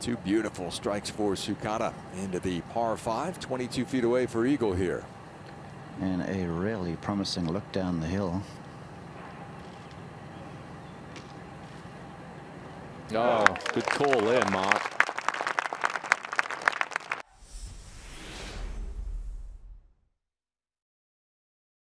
Two beautiful strikes for Tsukada into the par 5 22 feet away for Eagle here. And a really promising look down the hill. Oh, good call there, Mark.